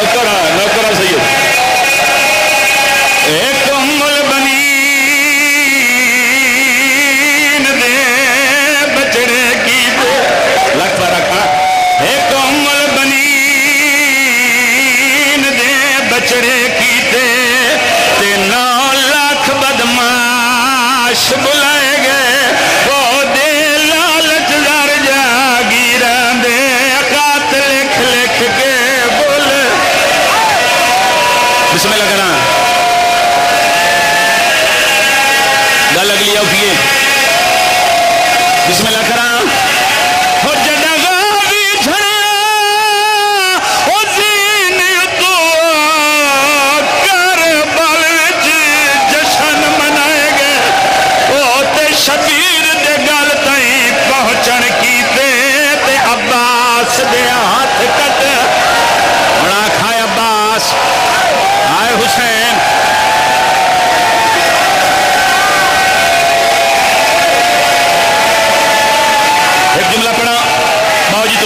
doctora, doctora, señor. ¿Eh? उसमें लगना गल अगली औखी है जिसमें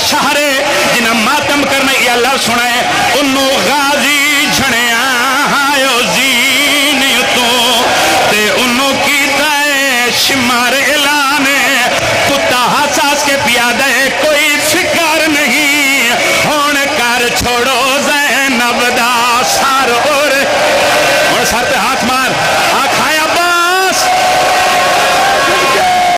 शहर है जिन्हें मातम करने या अल्लाह सुना है उन्हों गाजी झने आयो जीन तो ते उन्हों की तय शिमार एलान कुत्ता हासास के पिया दे